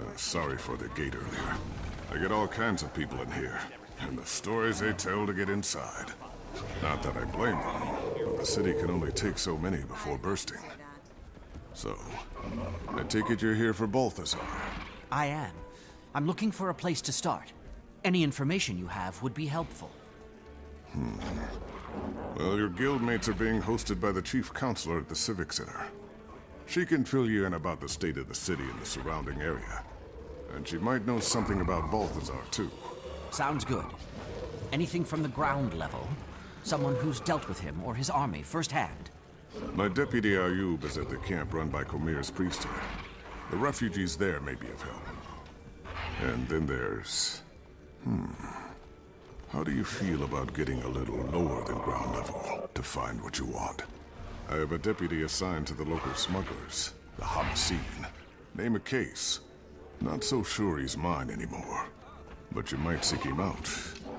Uh, sorry for the gate earlier. I get all kinds of people in here, and the stories they tell to get inside. Not that I blame them, but the city can only take so many before bursting. So, I take it you're here for Balthazar. I am. I'm looking for a place to start. Any information you have would be helpful. Hmm. Well, your guildmates are being hosted by the chief counselor at the Civic Center. She can fill you in about the state of the city and the surrounding area. And she might know something about Balthazar, too. Sounds good. Anything from the ground level? Someone who's dealt with him or his army firsthand? My deputy Ayub is at the camp run by Kormir's priesthood. The refugees there may be of help. And then there's... Hmm... How do you feel about getting a little lower than ground level to find what you want? I have a deputy assigned to the local smugglers, the Hamaseen. Name a case. Not so sure he's mine anymore. But you might seek him out,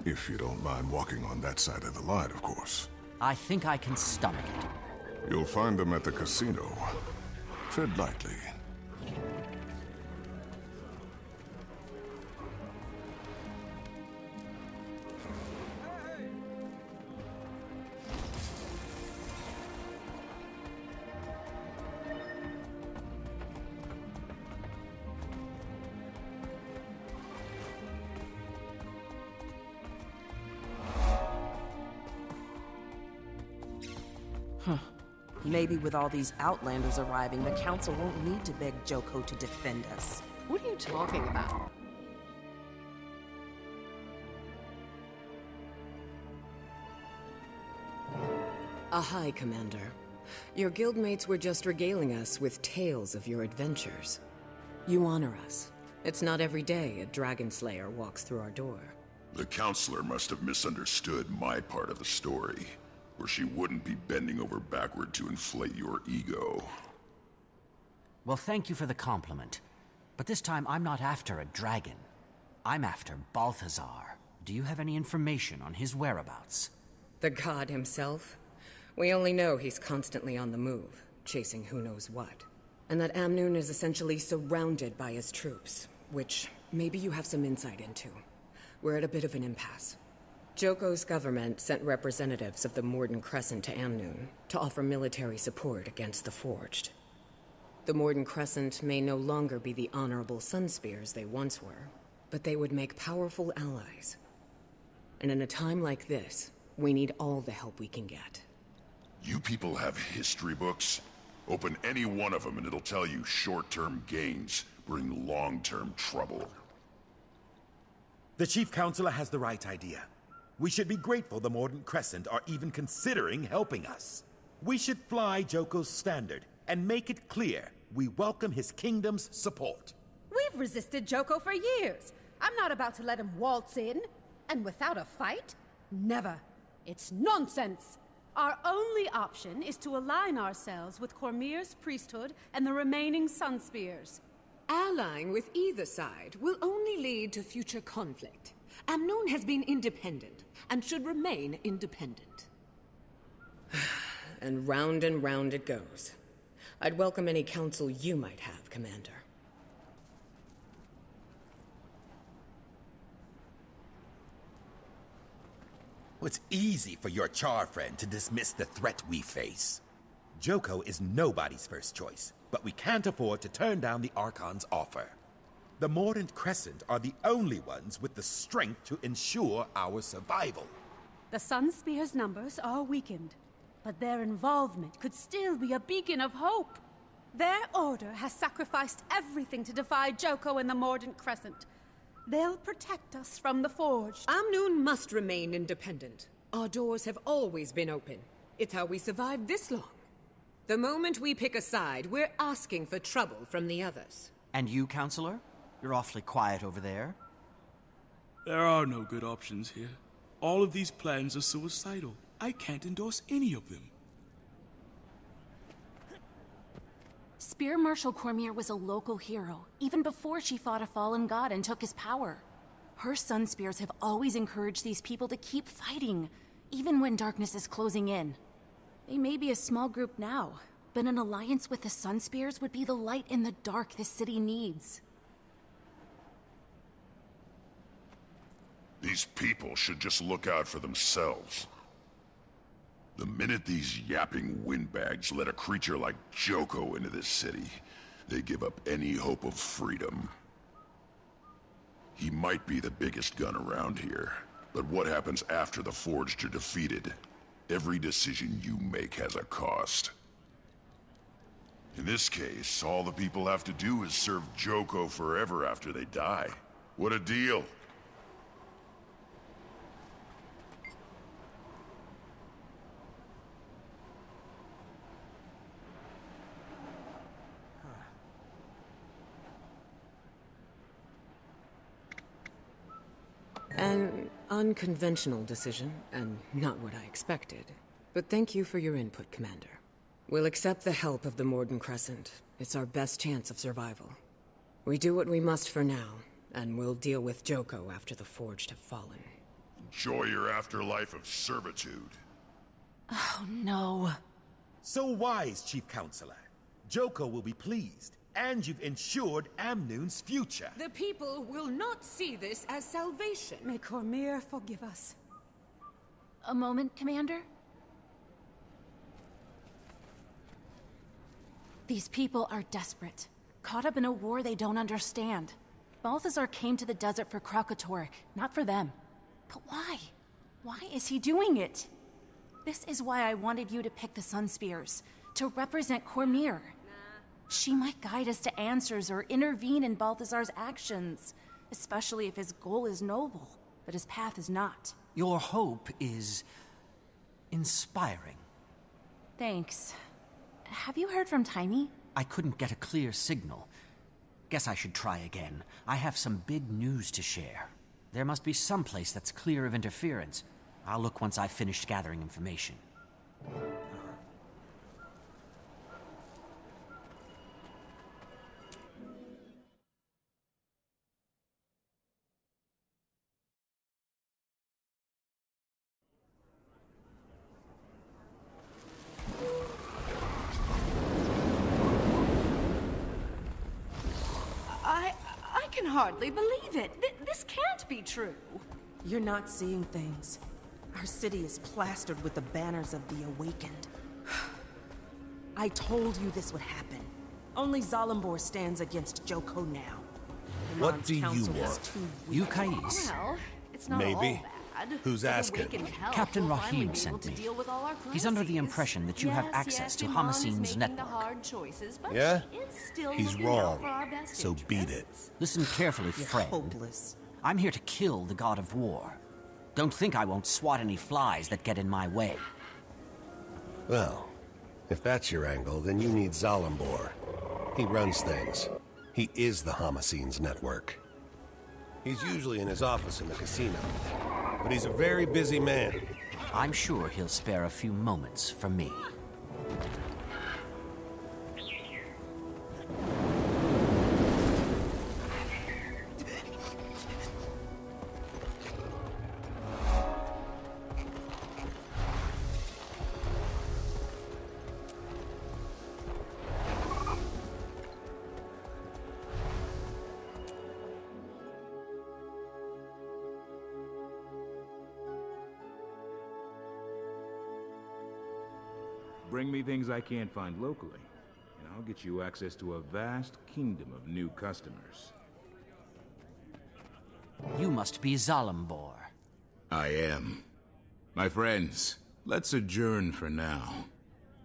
if you don't mind walking on that side of the line, of course. I think I can stomach it. You'll find them at the casino. Tread lightly. With all these outlanders arriving, the council won't need to beg Joko to defend us. What are you talking about? Ahai, Commander. Your guildmates were just regaling us with tales of your adventures. You honor us. It's not every day a dragon slayer walks through our door. The counselor must have misunderstood my part of the story, where she wouldn't be bending over backward to inflate your ego. Well, thank you for the compliment. But this time I'm not after a dragon. I'm after Balthazar. Do you have any information on his whereabouts? The god himself? We only know he's constantly on the move, chasing who knows what. And that Amnoon is essentially surrounded by his troops, which maybe you have some insight into. We're at a bit of an impasse. Joko's government sent representatives of the Mordant Crescent to Amnoon to offer military support against the Forged. The Mordant Crescent may no longer be the honorable Sunspears they once were, but they would make powerful allies. And in a time like this, we need all the help we can get. You people have history books? Open any one of them and it'll tell you short-term gains bring long-term trouble. The Chief Counselor has the right idea. We should be grateful the Mordant Crescent are even considering helping us. We should fly Joko's standard and make it clear we welcome his kingdom's support. We've resisted Joko for years. I'm not about to let him waltz in. And without a fight? Never. It's nonsense. Our only option is to align ourselves with Kormir's priesthood and the remaining Sunspears. Allying with either side will only lead to future conflict. Amnoon has been independent and should remain independent. and round and round it goes. I'd welcome any counsel you might have, Commander. It's easy for your Charr friend to dismiss the threat we face. Joko is nobody's first choice, but we can't afford to turn down the Archon's offer. The Mordant Crescent are the only ones with the strength to ensure our survival. The Sun Spear's numbers are weakened, but their involvement could still be a beacon of hope. Their order has sacrificed everything to defy Joko and the Mordant Crescent. They'll protect us from the Forge. Amnoon must remain independent. Our doors have always been open. It's how we survived this long. The moment we pick a side, we're asking for trouble from the others. And you, Counselor? You're awfully quiet over there. There are no good options here. All of these plans are suicidal. I can't endorse any of them. Spear Marshal Kormir was a local hero, even before she fought a fallen god and took his power. Her sun spears have always encouraged these people to keep fighting, even when darkness is closing in. They may be a small group now, but an alliance with the Sun Spears would be the light in the dark this city needs. These people should just look out for themselves. The minute these yapping windbags let a creature like Joko into this city, they give up any hope of freedom. He might be the biggest gun around here, but what happens after the Forged are defeated? Every decision you make has a cost. In this case, all the people have to do is serve Joko forever after they die. What a deal! An unconventional decision, and not what I expected. But thank you for your input, Commander. We'll accept the help of the Mordant Crescent. It's our best chance of survival. We do what we must for now, and we'll deal with Joko after the Forged have fallen. Enjoy your afterlife of servitude. Oh, no. So wise, Chief Counselor. Joko will be pleased, and you've ensured Amnoon's future. The people will not see this as salvation. May Kormir forgive us. A moment, Commander? These people are desperate, caught up in a war they don't understand. Balthazar came to the desert for Kralkatorrik, not for them. But why? Why is he doing it? This is why I wanted you to pick the Sun Spears, to represent Kormir. She might guide us to answers or intervene in Balthazar's actions, especially if his goal is noble, but his path is not. Your hope is... inspiring. Thanks. Have you heard from Taimi? I couldn't get a clear signal. Guess I should try again. I have some big news to share. There must be some place that's clear of interference. I'll look once I've finished gathering information. I I can hardly believe it. Th this can't be true. You're not seeing things. Our city is plastered with the banners of the Awakened. I told you this would happen. Only Zalambur stands against Joko now. What do you want? too You. Kais? Well, it's not Maybe. all bad. Who's asking? Captain will Rahim sent me. deal with all our He's under the impression that you have access yes, to Iman is Hamaseen's making network. The hard choices, but Yeah? she still He's wrong. Out for our best So beat it. Listen carefully, You're friend. hopeless. I'm here to kill the god of war. Don't think I won't swat any flies that get in my way. Well, if that's your angle, then you need Zalambur. He runs things. He is the Hamaseen's network. He's usually in his office in the casino. But he's a very busy man. I'm sure he'll spare a few moments for me. Bring me things I can't find locally, and I'll get you access to a vast kingdom of new customers. You must be Zalambur. I am. My friends, let's adjourn for now.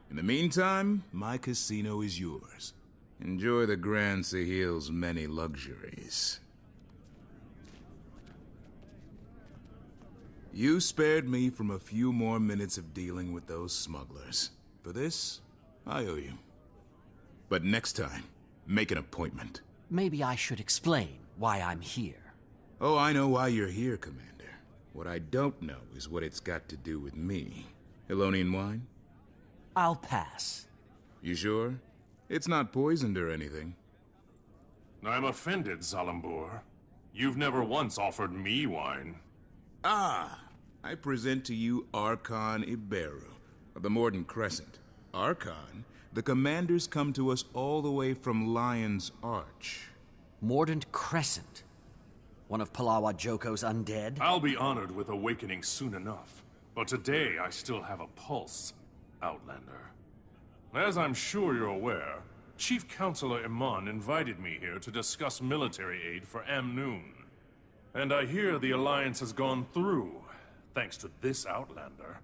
In the meantime, my casino is yours. Enjoy the Grand Sahil's many luxuries. You spared me from a few more minutes of dealing with those smugglers. For this, I owe you. But next time, make an appointment. Maybe I should explain why I'm here. Oh, I know why you're here, Commander. What I don't know is what it's got to do with me. Elonian wine? I'll pass. You sure? It's not poisoned or anything. I'm offended, Zalambur. You've never once offered me wine. Ah! I present to you Archon Iberu of the Mordant Crescent. Archon, the commanders come to us all the way from Lion's Arch. Mordant Crescent. One of Palawa Joko's undead? I'll be honored with awakening soon enough. But today, I still have a pulse, Outlander. As I'm sure you're aware, Chief Counselor Iman invited me here to discuss military aid for Amnoon. And I hear the Alliance has gone through, thanks to this Outlander.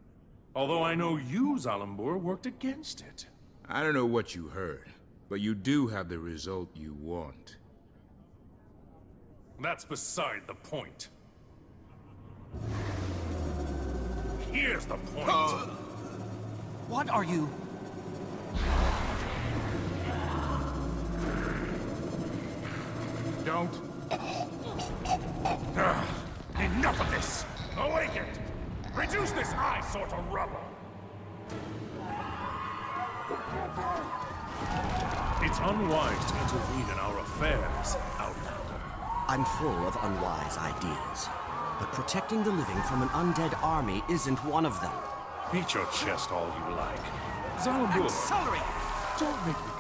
Although I know you, Zalambur, worked against it. I don't know what you heard, but you do have the result you want. That's beside the point. Here's the point. Uh, what are you... Don't. Ugh, enough of this! Awaken! Reduce this eyesore to rubble! It's unwise to intervene in our affairs, Outlander. I'm full of unwise ideas. But protecting the living from an undead army isn't one of them. Beat your chest all you like. Zalambur, Accelerate! don't make me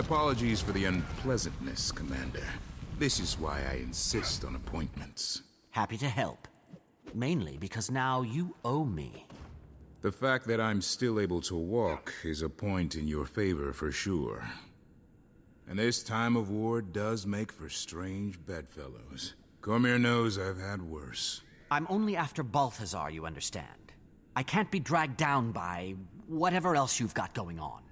My apologies for the unpleasantness, Commander. This is why I insist on appointments. Happy to help. Mainly because now you owe me. The fact that I'm still able to walk is a point in your favor for sure. And this time of war does make for strange bedfellows. Kormir knows I've had worse. I'm only after Balthazar, you understand. I can't be dragged down by whatever else you've got going on.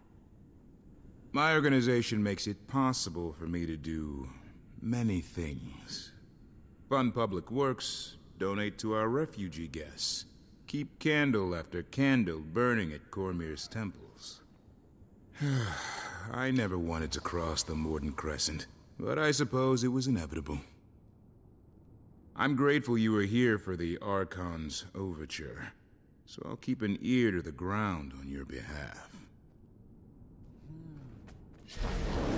My organization makes it possible for me to do many things. Fund public works, donate to our refugee guests, keep candle after candle burning at Kormir's temples. I never wanted to cross the Mordant Crescent, but I suppose it was inevitable. I'm grateful you were here for the Archon's overture, so I'll keep an ear to the ground on your behalf. Thank you.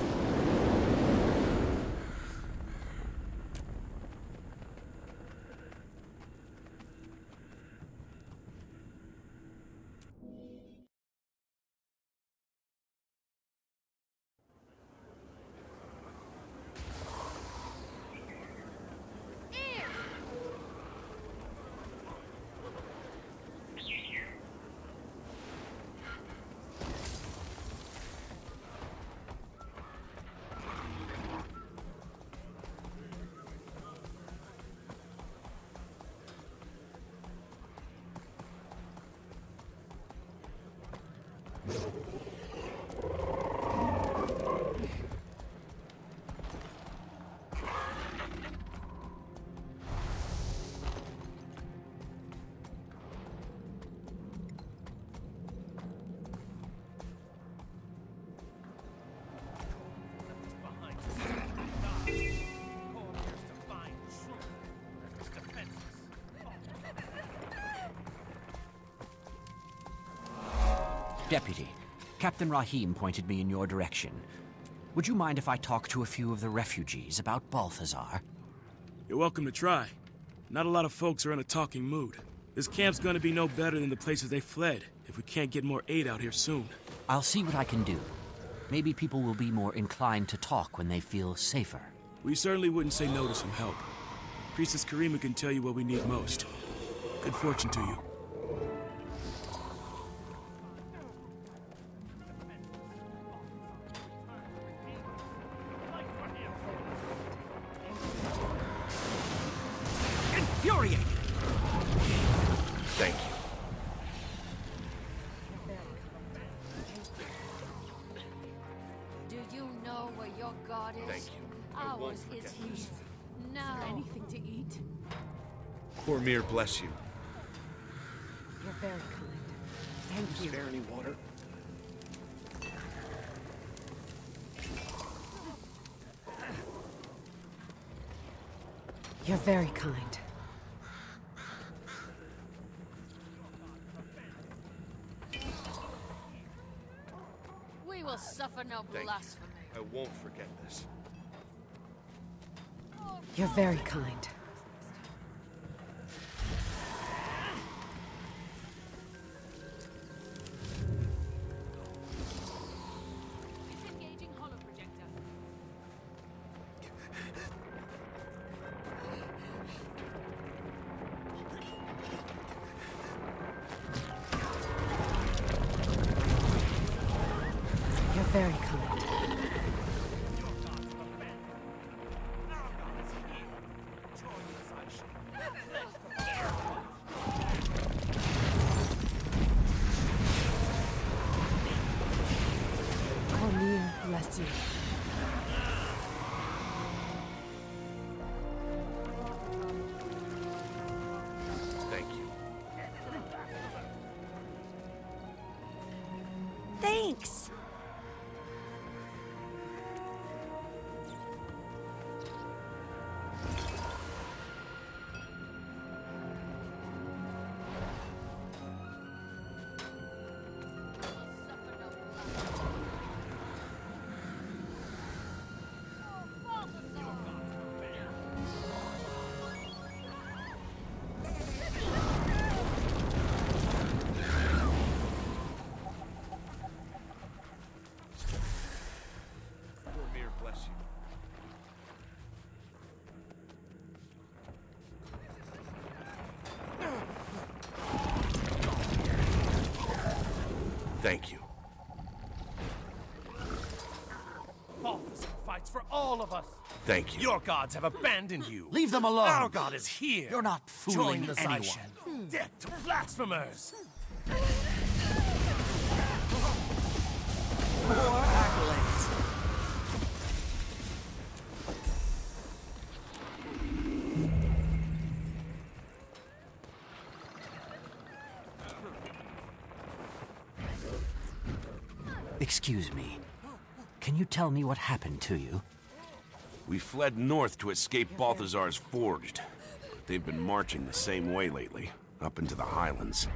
Deputy, Captain Rahim pointed me in your direction. Would you mind if I talk to a few of the refugees about Balthazar? You're welcome to try. Not a lot of folks are in a talking mood. This camp's gonna be no better than the places they fled if we can't get more aid out here soon. I'll see what I can do. Maybe people will be more inclined to talk when they feel safer. We certainly wouldn't say no to some help. Priestess Karima can tell you what we need most. Good fortune to you. Bless you. You're very kind. Thank you. Is there any water? You're very kind. We will suffer no Thank you. blasphemy. I won't forget this. You're very kind. Thank you. Balthazar fights for all of us. Thank you. Your gods have abandoned you. Leave them alone. Our god is here. You're not fooling Join the anyone. Zaishen. Hmm. Death to blasphemers. More accolades. Excuse me. Can you tell me what happened to you? We fled north to escape Balthazar's Forged. They've been marching the same way lately, up into the highlands.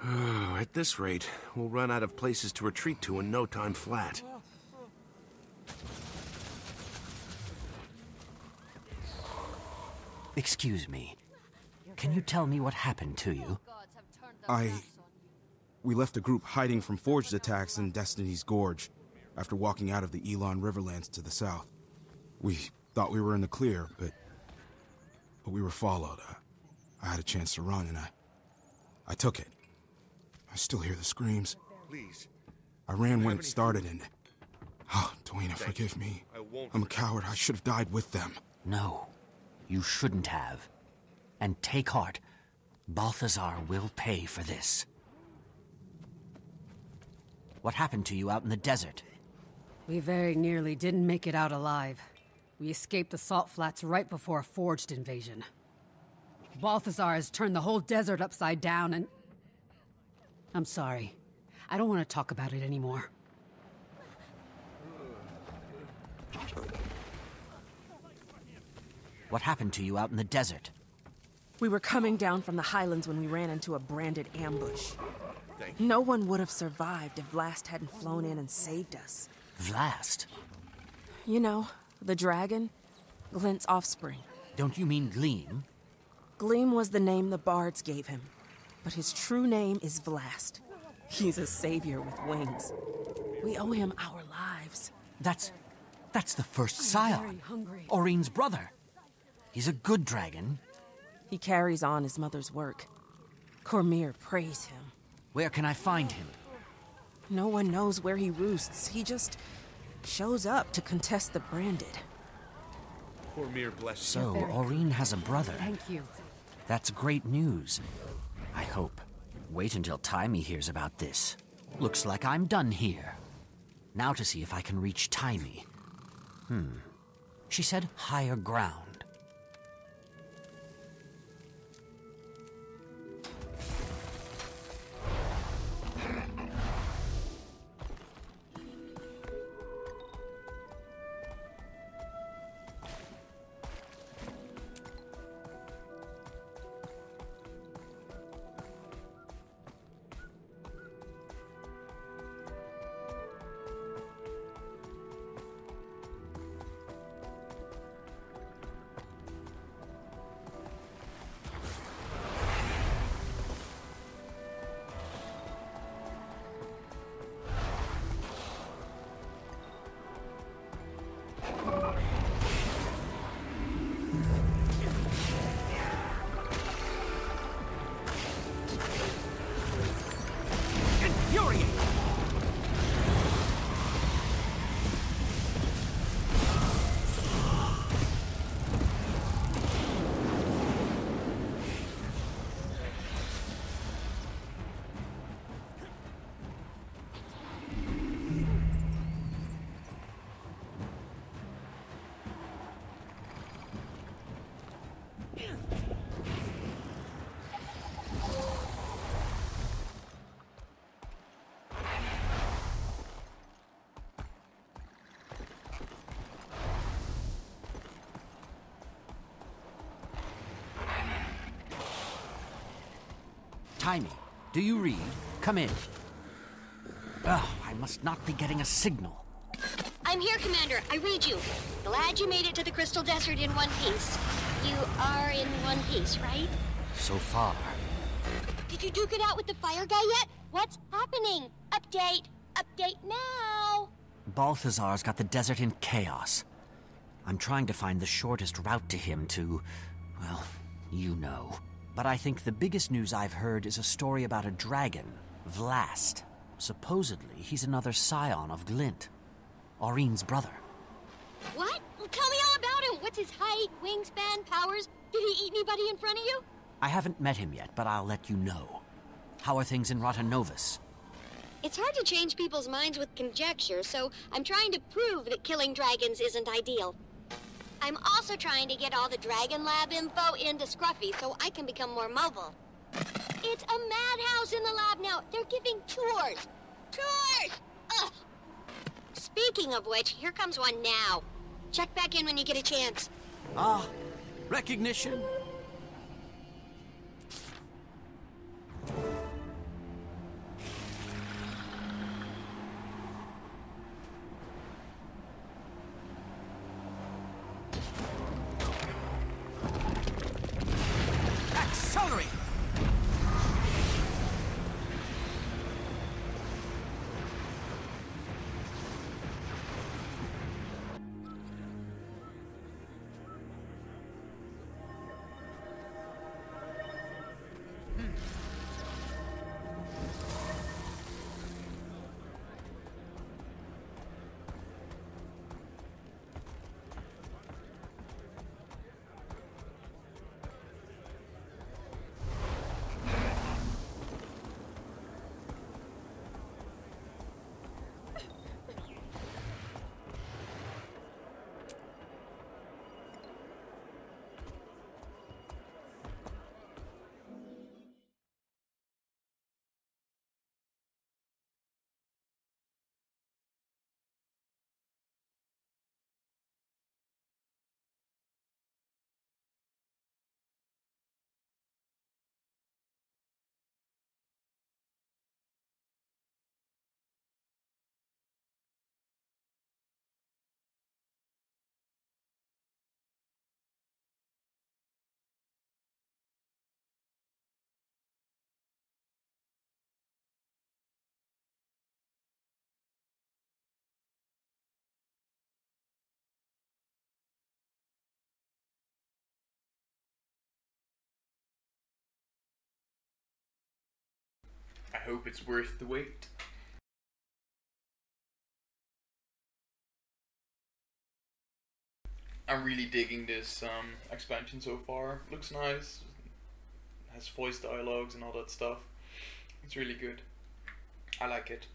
At this rate, we'll run out of places to retreat to in no time flat. Excuse me. Can you tell me what happened to you? I. We left a group hiding from forged attacks in Destiny's Gorge after walking out of the Elon Riverlands to the south. We thought we were in the clear, but. But we were followed. Uh, I had a chance to run, and I. I took it. I still hear the screams. Please. I ran when it started, and. Oh, Dwayna, forgive me. I won't I'm a coward. I should have died with them. No, you shouldn't have. And take heart. Balthazar will pay for this. What happened to you out in the desert? We very nearly didn't make it out alive. We escaped the salt flats right before a forged invasion. Balthazar has turned the whole desert upside down and. I'm sorry. I don't want to talk about it anymore. What happened to you out in the desert? We were coming down from the highlands when we ran into a branded ambush. No one would have survived if Vlast hadn't flown in and saved us. Vlast? You know, the dragon? Glint's offspring. Don't you mean Gleam? Gleam was the name the bards gave him, but his true name is Vlast. He's a savior with wings. We owe him our lives. That's. that's the 1st I'm Scion. very brother. He's a good dragon. He carries on his mother's work. Kormir praise him. Where can I find him? No one knows where he roosts. He just shows up to contest the branded. Kormir bless So, Aurene has a brother. Thank you. That's great news. I hope. Wait until Taimi hears about this. Looks like I'm done here. Now to see if I can reach Taimi. Hmm. She said higher ground. Taimi, do you read? Come in. Oh, I must not be getting a signal. I'm here, Commander. I read you. Glad you made it to the Crystal Desert in one piece. You are in one piece, right? So far. Did you duke it out with the fire guy yet? What's happening? Update. Update now. Balthazar's got the desert in chaos. I'm trying to find the shortest route to him to. well, you know. But I think the biggest news I've heard is a story about a dragon, Vlast. Supposedly, he's another scion of Glint. Aurene's brother. What? Well, tell me all about him. What's his height, wingspan, powers? Did he eat anybody in front of you? I haven't met him yet, but I'll let you know. How are things in Rata Novus? It's hard to change people's minds with conjecture, so I'm trying to prove that killing dragons isn't ideal. I'm also trying to get all the Dragon Lab info into Scruffy so I can become more mobile. It's a madhouse in the lab now. They're giving tours. Tours! Ugh. Speaking of which, here comes one now. Check back in when you get a chance. Ah, recognition. Hope it's worth the wait. I'm really digging this um, expansion so far. Looks nice. Has voice dialogues and all that stuff. It's really good. I like it.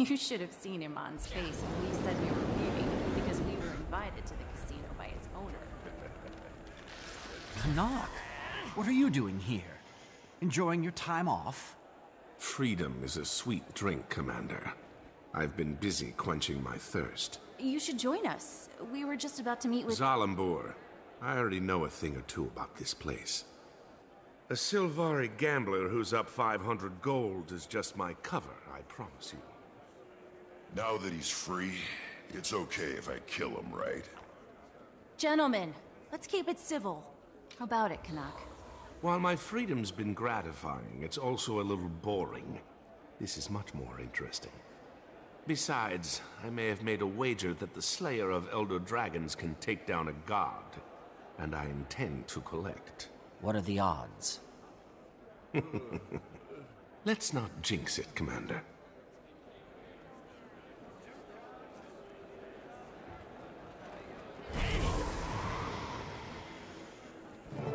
You should have seen Iman's face when we said we were leaving because we were invited to the casino by its owner. Knock. What are you doing here? Enjoying your time off? Freedom is a sweet drink, Commander. I've been busy quenching my thirst. You should join us. We were just about to meet with. Zalambur, I already know a thing or two about this place. A Sylvari gambler who's up 500 gold is just my cover, I promise you. Now that he's free, it's okay if I kill him, right? Gentlemen, let's keep it civil. How about it, Canach? While my freedom's been gratifying, it's also a little boring. This is much more interesting. Besides, I may have made a wager that the Slayer of Elder Dragons can take down a god, and I intend to collect. What are the odds? Let's not jinx it, Commander.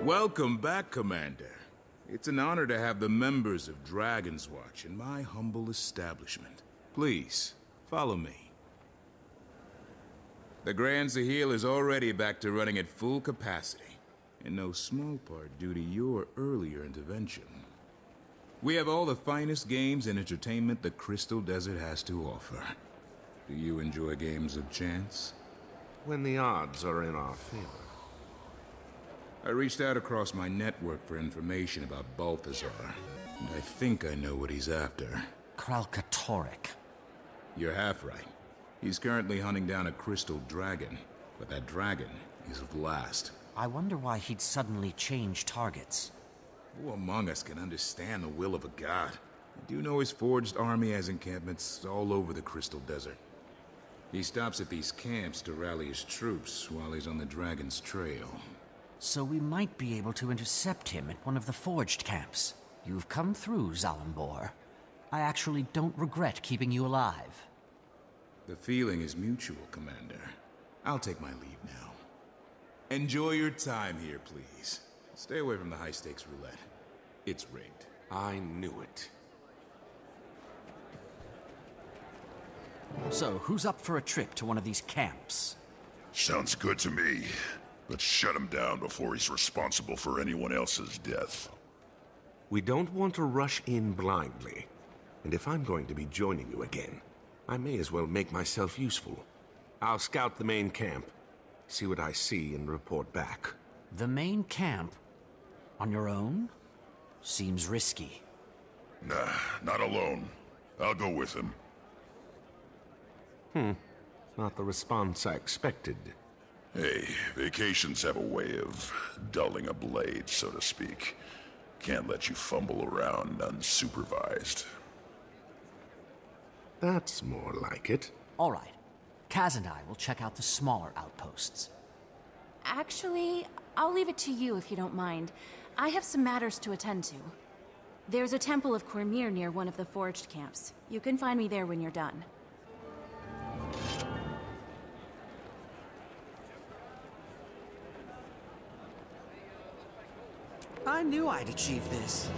Welcome back, Commander. It's an honor to have the members of Dragon's Watch in my humble establishment. Please, follow me. The Grand Sahil is already back to running at full capacity, in no small part due to your earlier intervention. We have all the finest games and entertainment the Crystal Desert has to offer. Do you enjoy games of chance? When the odds are in our favor. I reached out across my network for information about Balthazar, and I think I know what he's after. Kralkatorrik. You're half right. He's currently hunting down a crystal dragon, but that dragon is Vlast. I wonder why he'd suddenly change targets. Who among us can understand the will of a god? I do know his forged army has encampments all over the Crystal Desert. He stops at these camps to rally his troops while he's on the dragon's trail. So we might be able to intercept him at one of the forged camps. You've come through, Zalambur. I actually don't regret keeping you alive. The feeling is mutual, Commander. I'll take my leave now. Enjoy your time here, please. Stay away from the high-stakes roulette. It's rigged. I knew it. So, who's up for a trip to one of these camps? Sounds good to me. But shut him down before he's responsible for anyone else's death. We don't want to rush in blindly. And if I'm going to be joining you again, I may as well make myself useful. I'll scout the main camp, see what I see, and report back. The main camp? On your own? Seems risky. Nah, not alone. I'll go with him. Hmm. Not the response I expected. Hey, vacations have a way of dulling a blade, so to speak. Can't let you fumble around unsupervised. That's more like it. All right. Kas and I will check out the smaller outposts. Actually, I'll leave it to you if you don't mind. I have some matters to attend to. There's a Temple of Kormir near one of the Forged camps. You can find me there when you're done. I knew I'd achieve this.